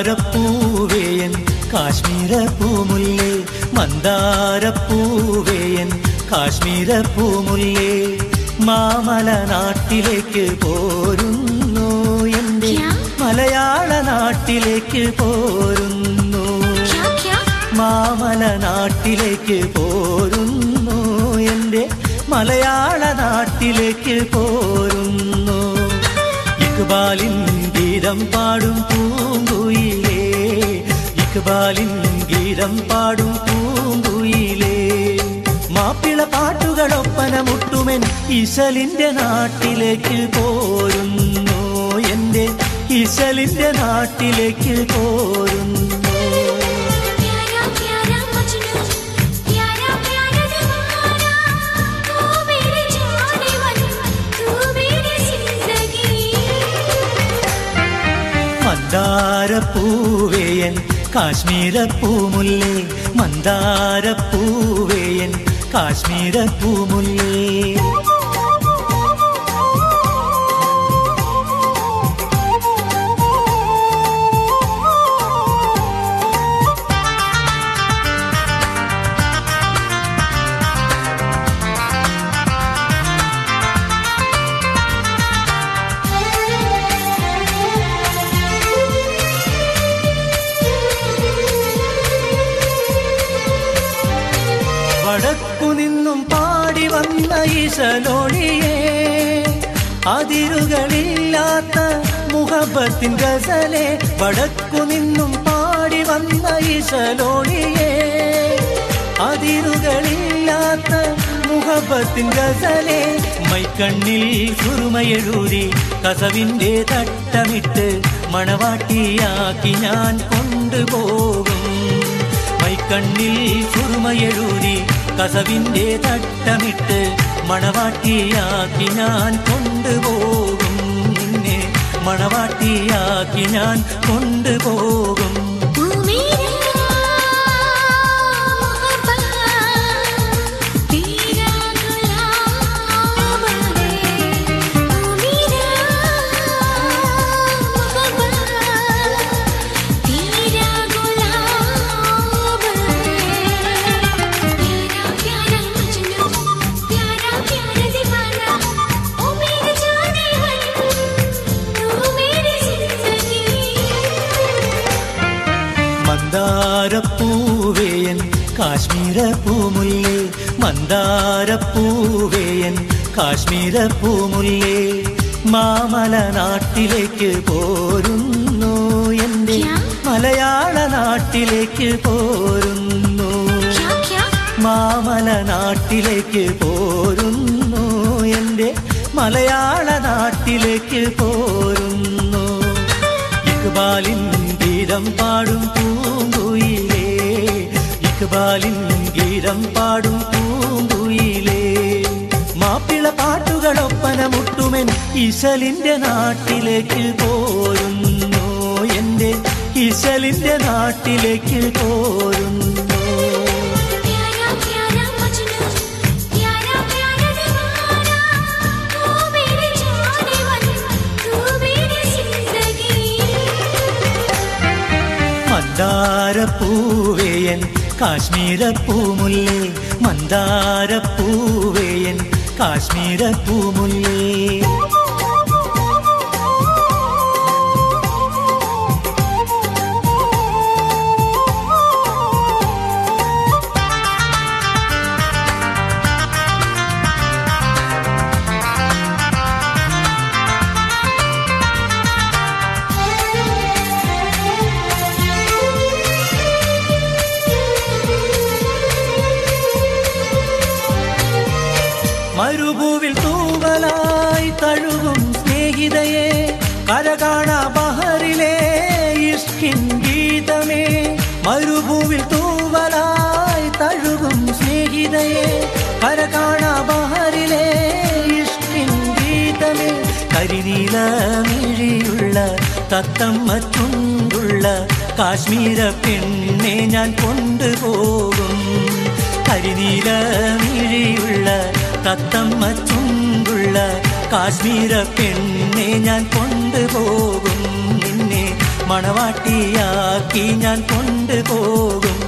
മന്ദാരപ്പൂവേയൻ കാശ്മീര പൂമുല്ലേ മന്ദാരപ്പൂവേയൻ കാശ്മീര പൂമുല്ലേ മാമല നാട്ടിലേക്ക് പോരുന്നു എന്റെ മലയാള നാട്ടിലേക്ക് പോരുന്നു. മാമല നാട്ടിലേക്ക് പോരുന്നു എന്റെ മലയാള നാട്ടിലേക്ക് പോരുന്നു. ഇക്ബാലിന്റെ ഗീതം പാടും പൂങ്കുയിലേ. ഇക്ബാലിൻ ഗീതം പാടും പൂങ്കുയിലേ. മാപ്പിള പാട്ടുകളൊപ്പന മുട്ടുമെൻ ഇശലിന്റെ നാട്ടിലേക്ക് പോരുന്നു. എന്റെ ഇശലിന്റെ നാട്ടിലേക്ക് പോരുന്നു. മന്ദാരപ്പൂവേയൻ കാശ്മീര പൂമുല്ലേ മന്ദാരപ്പൂവേയൻ കാശ്മീര വടക്കു നിന്നും പാടി വന്ന ഈശലോണിയെ അതിരുകളില്ലാത്ത മുഹബത്തിൻ ഗസലെ വടക്കു നിന്നും പാടി വന്ന ഈശലോണിയെ അതിരുകളില്ലാത്ത മുഹബത്തിൻ ഗസലെ മൈക്കണ്ണിൽ സുറുമയെഴുതി കസവിന്റെ തട്ടമിട്ട് മണവാട്ടിയാക്കി ഞാൻ കൊണ്ടുപോകും. കണ്ണിൽ സുറുമയെഴുതി കസവിന്റെ തട്ടമിട്ട് മണവാട്ടിയാക്കി ഞാൻ കൊണ്ടുപോകും നിന്നെ. മണവാട്ടിയാക്കി ഞാൻ കൊണ്ടുപോകും മന്ദാരപ്പൂവേയൻ കാശ്മീര പൂമുല്ലേ മന്ദാരപ്പൂവേയൻ കാശ്മീര പൂമുല്ലേ മാമല നാട്ടിലേക്ക് പോരുന്നു എന്റെ മലയാള നാട്ടിലേക്ക് പോരുന്നു. മാമല നാട്ടിലേക്ക് പോരുന്നു എന്റെ മലയാള നാട്ടിലേക്ക് പോരുന്നു. ഇക്ബാലിൻ ഗീതം പാടും പൂ വടുവാലിൻ ഗീരം പാടും പൂങ്കുയിലേ മാപ്പിള പാട്ടുകളൊപ്പന മുട്ടുമെൻ ഇശലിന്റെ നാട്ടിലേക്ക് പോരുന്നു. എന്റെ ഇശലിന്റെ നാട്ടിലേക്ക് പോരുന്നു. മന്ദാരപ്പൂവേയൻ കാശ്മീര പൂമുല്ലേ മന്ദാരപ്പൂവേയൻ കാശ്മീര മരുഭൂവിൽ തൂവലായി തഴുകും സ്നേഹിതയെ കരകാണ ബഹറിലെ ഇഷ്കിൻ ഗീതമേ. മരുഭൂവിൽ തൂവലായി തഴുകും സ്നേഹിതയെ കരകാണ ബഹറിലെ ഇഷ്കിൻ ഗീതമേ. കരിനീല മിഴിയുള്ള തത്തമ്മ ചുണ്ടുള്ള കാശ്മീര പെണ്ണെ ഞാൻ കൊണ്ടുപോകും. കരിനീല മിഴിയുള്ള തത്തമ്മ ചുണ്ടുള്ള കാശ്മീര പെണ്ണെ ഞാൻ കൊണ്ടുപോകും. നിന്നെ മണവാട്ടിയാക്കി ഞാൻ കൊണ്ടുപോകും.